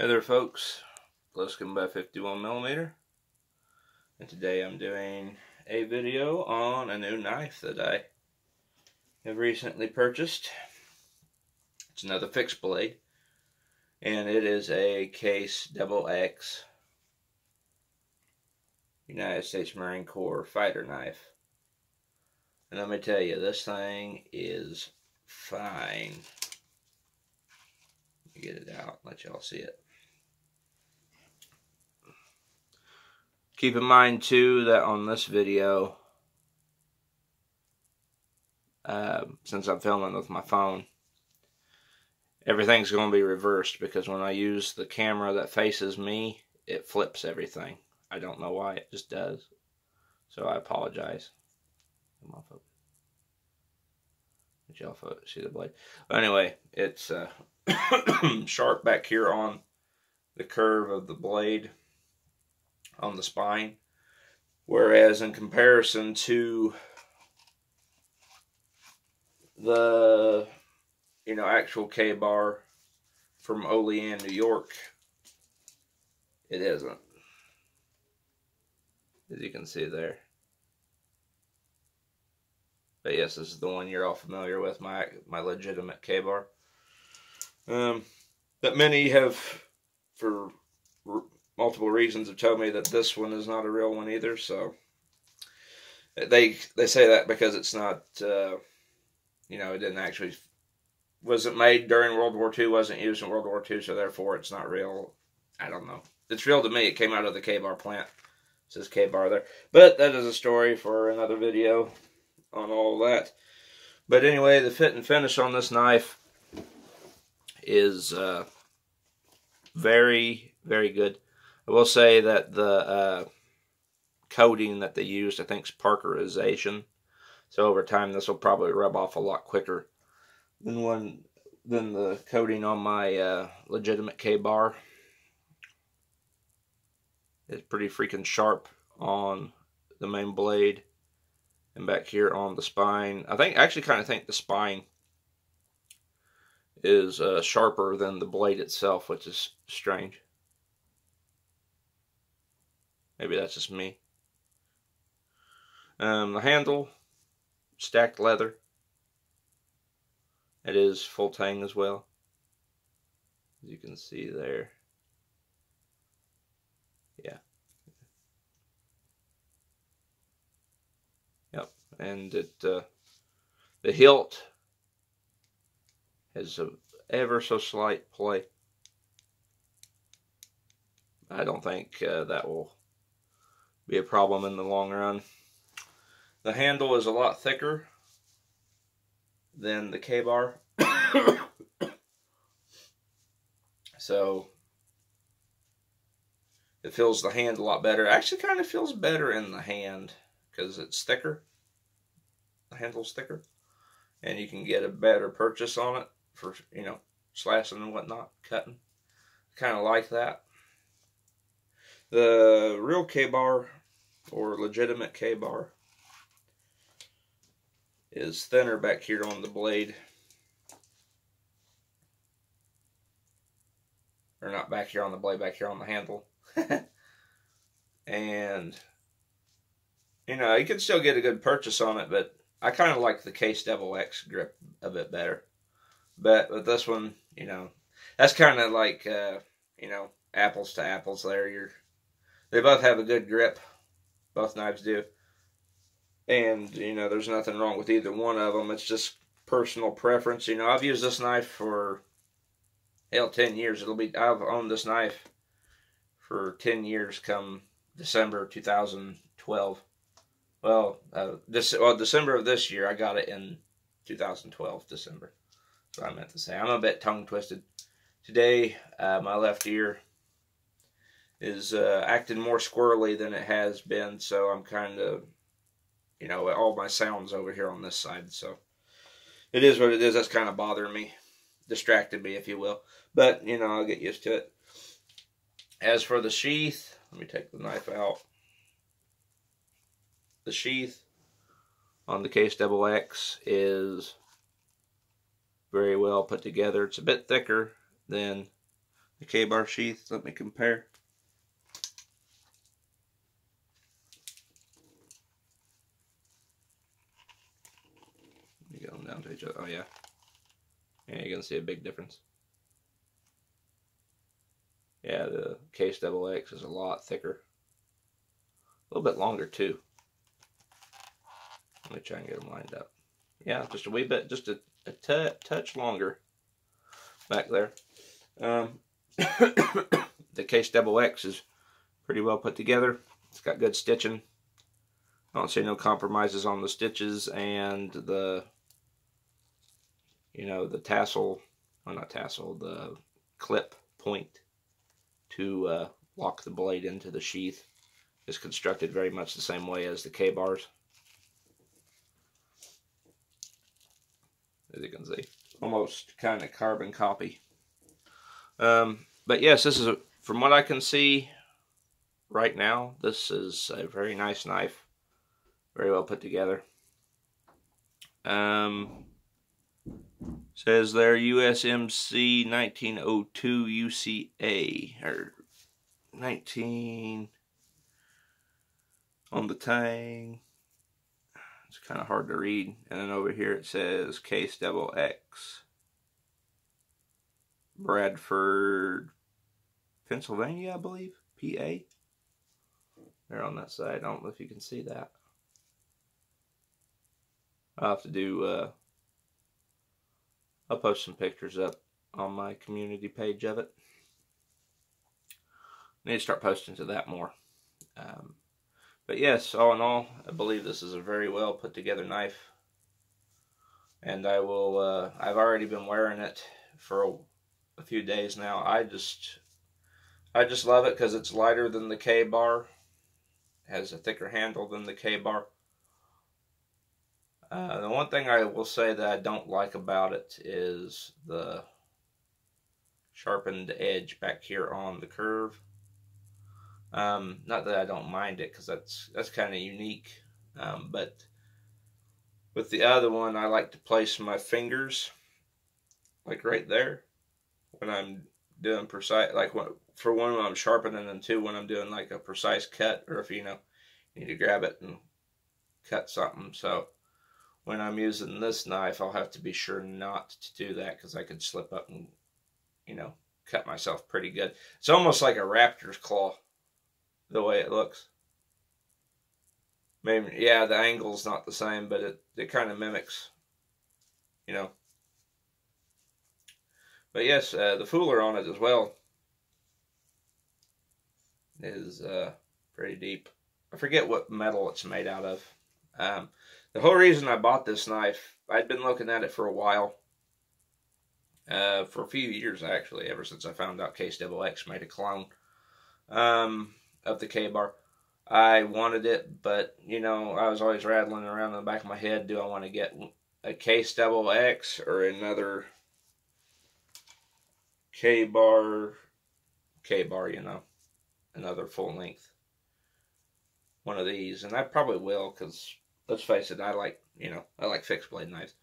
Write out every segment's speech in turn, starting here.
Hey there folks, Plisken by 51 millimeter, and today I'm doing a video on a new knife that I have recently purchased. It's another fixed blade, and it is a Case Double X United States Marine Corps fighter knife. And let me tell you, this thing is fine. Let me get it out, let y'all see it. Keep in mind too that on this video, uh, since I'm filming with my phone, everything's going to be reversed because when I use the camera that faces me, it flips everything. I don't know why, it just does. So I apologize. Come on, folks. Did y'all see the blade? Anyway, it's uh, sharp back here on the curve of the blade on the spine. Whereas in comparison to the, you know, actual K bar from Olean, New York, it isn't. As you can see there. But yes, this is the one you're all familiar with, my my legitimate K bar. Um, that many have, for multiple reasons, have told me that this one is not a real one either. So they they say that because it's not, uh, you know, it didn't actually wasn't made during World War II, wasn't used in World War II, so therefore it's not real. I don't know. It's real to me. It came out of the K-Bar plant. It says K-Bar there. But that is a story for another video on all that. But anyway, the fit and finish on this knife is uh, very, very good. I will say that the uh, coating that they used, I think, is Parkerization. So over time, this will probably rub off a lot quicker than when than the coating on my uh, legitimate K bar. It's pretty freaking sharp on the main blade and back here on the spine. I think I actually kind of think the spine is uh, sharper than the blade itself, which is strange. Maybe that's just me. Um, the handle, stacked leather. It is full tang as well. As you can see there. Yeah. Yep, and it uh, the hilt has a ever so slight play. I don't think uh, that will be a problem in the long run. The handle is a lot thicker than the K-bar. so it feels the hand a lot better. It actually kind of feels better in the hand because it's thicker. The handle's thicker. And you can get a better purchase on it for, you know, slashing and whatnot, cutting. Kind of like that. The real Ka-Bar or legitimate K-bar is thinner back here on the blade. Or not back here on the blade, back here on the handle. and, you know, you can still get a good purchase on it, but I kind of like the Case Double X grip a bit better. But with this one, you know, that's kind of like, uh, you know, apples to apples there. You're, they both have a good grip. Both knives do. And, you know, there's nothing wrong with either one of them. It's just personal preference. You know, I've used this knife for, hell, 10 years. It'll be, I've owned this knife for 10 years come December 2012. Well, uh, this, well, December of this year, I got it in 2012, December. That's what I meant to say. I'm a bit tongue twisted. Today, uh, my left ear is uh, acting more squirrely than it has been, so I'm kind of, you know, all my sounds over here on this side. So it is what it is. That's kind of bothering me, distracted me, if you will. But, you know, I'll get used to it. As for the sheath, let me take the knife out. The sheath on the Case Double X is very well put together. It's a bit thicker than the K-bar sheath. Let me compare. You get them down to each other. Oh yeah. Yeah, you can see a big difference. Yeah, the Case Double X is a lot thicker. A little bit longer too. Let me try and get them lined up. Yeah, just a wee bit, just a, a touch longer back there. Um, the Case Double X is pretty well put together. It's got good stitching. I don't see no compromises on the stitches and the, you know, the tassel, well not tassel, the clip point to uh, lock the blade into the sheath is constructed very much the same way as the K-bars. As you can see, almost kind of carbon copy. Um, but yes, this is, a, from what I can see right now, this is a very nice knife. Very well put together. Um, says there USMC 1902 UCA, or 19 on the tang. It's kind of hard to read. And then over here it says Case Double X. Bradford, Pennsylvania, I believe. PA. They're on that side. I don't know if you can see that. I'll have to do, uh, I'll post some pictures up on my community page of it. I need to start posting to that more. Um, but yes, all in all, I believe this is a very well put together knife. And I will, uh, I've already been wearing it for a, a few days now. I just, I just love it because it's lighter than the K-bar. Has a thicker handle than the K-bar. Uh, the one thing I will say that I don't like about it is the sharpened edge back here on the curve. Um, not that I don't mind it because that's that's kind of unique, um, but with the other one, I like to place my fingers like right there when I'm doing precise, like when, for one when I'm sharpening, and two when I'm doing like a precise cut, or if you know you need to grab it and cut something. So when I'm using this knife, I'll have to be sure not to do that because I could slip up and you know cut myself pretty good. It's almost like a raptor's claw the way it looks. Maybe yeah, the angle's not the same, but it it kind of mimics, you know. But yes, uh, the fuller on it as well is uh, pretty deep. I forget what metal it's made out of. Um, the whole reason I bought this knife, I'd been looking at it for a while. Uh, for a few years, actually, ever since I found out Case Double X made a clone. Um, of the K-bar. I wanted it, but you know, I was always rattling around in the back of my head. Do I want to get a Case Double X or another K-bar? K-bar, you know, another full length one of these, and I probably will because let's face it, I like you know I like fixed blade knives.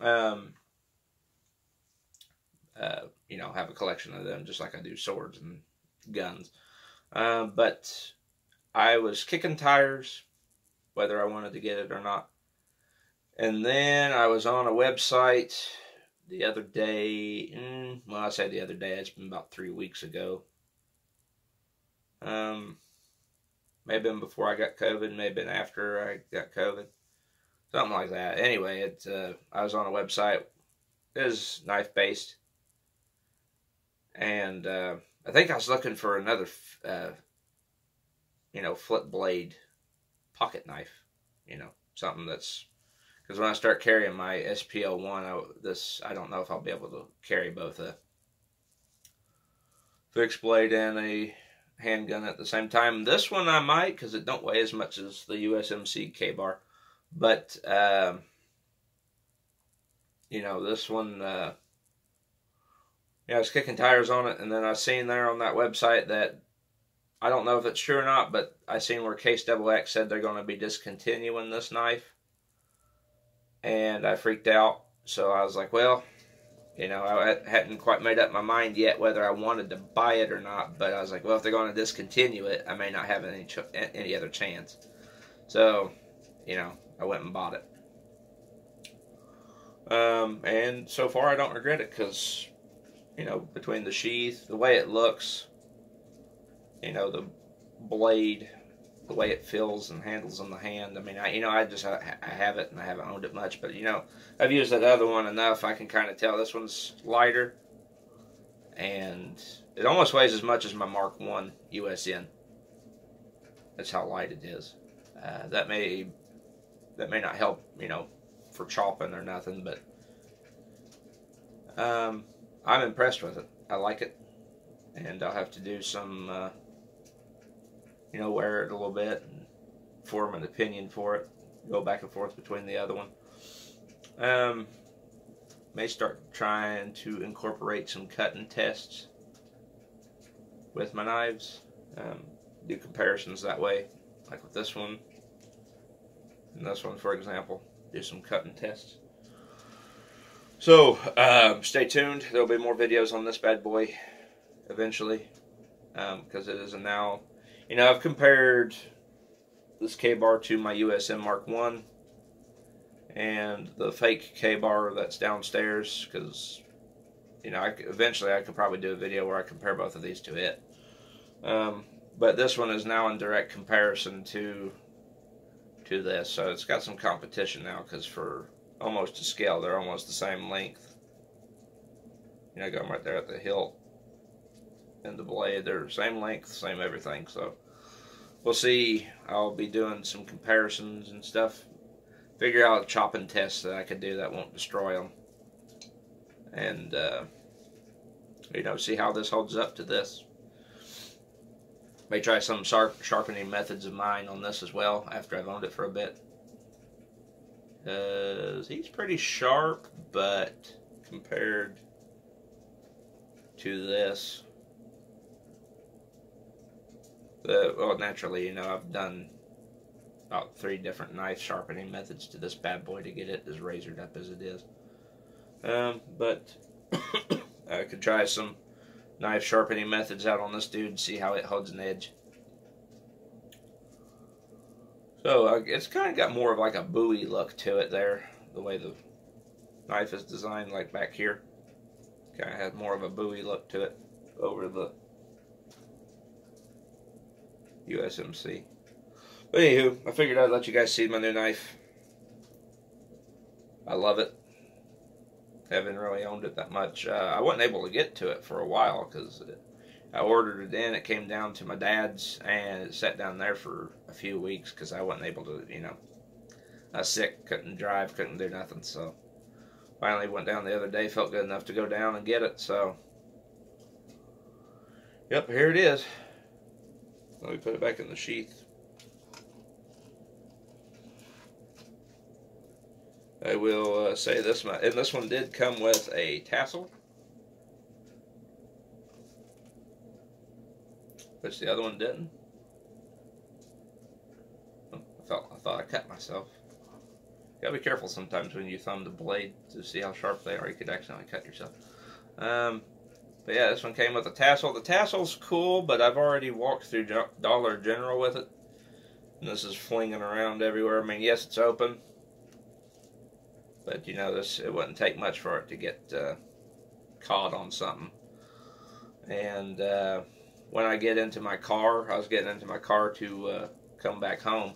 Um, uh, you know, have a collection of them just like I do swords and guns. Uh, but I was kicking tires, whether I wanted to get it or not. And then I was on a website the other day. Mm, well, I say the other day. It's been about three weeks ago. Um, maybe been before I got COVID. Maybe been after I got COVID. Something like that. Anyway, it. Uh, I was on a website. It is knife based, and uh, I think I was looking for another, uh, you know, flip blade pocket knife. You know, something that's because when I start carrying my SPL one, I, this I don't know if I'll be able to carry both a fixed blade and a handgun at the same time. This one I might because it don't weigh as much as the USMC K bar, but um, you know this one. Uh, yeah, I was kicking tires on it, and then I seen there on that website that I don't know if it's true or not, but I seen where Case Double X said they're going to be discontinuing this knife, and I freaked out. So I was like, well, You know, I hadn't quite made up my mind yet whether I wanted to buy it or not. But I was like, well, if they're going to discontinue it, I may not have any ch- any other chance. So, you know, I went and bought it. Um, and so far, I don't regret it because, you know, between the sheath, the way it looks, you know, the blade, the way it feels and handles in the hand. I mean, I you know, I just I, I have it and I haven't owned it much, but you know, I've used that other one enough. I can kind of tell this one's lighter, and it almost weighs as much as my Mark One USN. That's how light it is. Uh, that may that may not help, you know, for chopping or nothing, but um, I'm impressed with it. I like it, and I'll have to do some, uh, you know, wear it a little bit and form an opinion for it. Go back and forth between the other one. Um, may start trying to incorporate some cutting tests with my knives. Um, do comparisons that way, like with this one and this one, for example. Do some cutting tests. So, um, stay tuned. There'll be more videos on this bad boy eventually because um, it is a now. You know, I've compared this K-bar to my USN Mark 1 and the fake K-bar that's downstairs because, you know, I, eventually I could probably do a video where I compare both of these to it. Um, but this one is now in direct comparison to to this, so it's got some competition now because for almost to scale, they're almost the same length. You know, going right there at the hilt and the blade, they're same length, same everything. So we'll see. I'll be doing some comparisons and stuff. Figure out chopping tests that I could do that won't destroy them, and uh, you know, see how this holds up to this. May try some sharpening methods of mine on this as well after I've owned it for a bit. Because he's pretty sharp, but compared to this, the, well, naturally, you know, I've done about three different knife sharpening methods to this bad boy to get it as razored up as it is. Um, but I could try some knife sharpening methods out on this dude see how it holds an edge. So uh, it's kind of got more of like a Bowie look to it there, the way the knife is designed like back here. Kind of has more of a Bowie look to it over the USMC. But anywho, I figured I'd let you guys see my new knife. I love it haven't really owned it that much. Uh, I wasn't able to get to it for a while because I ordered it in. It came down to my dad's and it sat down there for a few weeks because I wasn't able to, you know, I was sick, couldn't drive, couldn't do nothing. So finally went down the other day, felt good enough to go down and get it. So, yep, here it is. Let me put it back in the sheath. I will uh, say this one, and this one did come with a tassel, which the other one didn't. Oh, I thought I thought I cut myself. You gotta be careful sometimes when you thumb the blade to see how sharp they are. You could accidentally cut yourself. Um, but yeah, this one came with a tassel. The tassel's cool, but I've already walked through Dollar General with it. And this is flinging around everywhere. I mean, yes, it's open but you know, this it wouldn't take much for it to get uh, caught on something. And uh, when I get into my car, I was getting into my car to uh, come back home,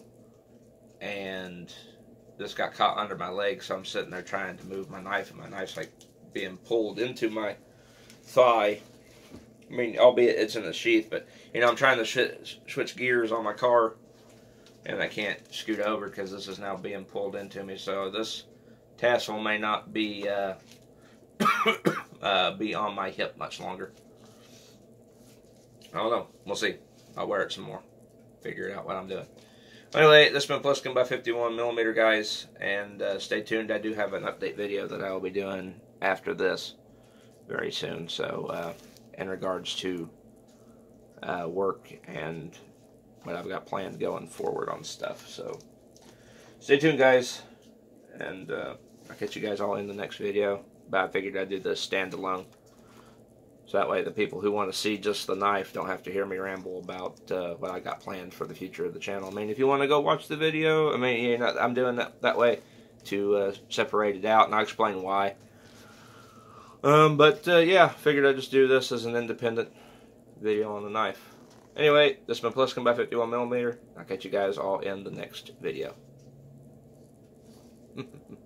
and this got caught under my leg. So I'm sitting there trying to move my knife, and my knife's like being pulled into my thigh. I mean, albeit it's in the sheath, but you know, I'm trying to sh switch gears on my car, and I can't scoot over because this is now being pulled into me. So this tassel may not be uh, uh, be on my hip much longer. I don't know. We'll see. I'll wear it some more. Figure out what I'm doing. Anyway, this has been Plisken by 51 millimeter, guys, and uh, stay tuned. I do have an update video that I will be doing after this very soon. So, uh, in regards to uh, work and what I've got planned going forward on stuff. So, stay tuned, guys, and uh, I'll catch you guys all in the next video. but I figured I'd do this standalone. So that way the people who want to see just the knife don't have to hear me ramble about uh, what I got planned for the future of the channel. I mean, if you want to go watch the video, I mean, you know, I'm doing that that way to uh, separate it out, and I'll explain why. Um, but uh, yeah, figured I'd just do this as an independent video on the knife. Anyway, this has been Plisken by 51mm. I'll catch you guys all in the next video.